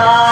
Bye.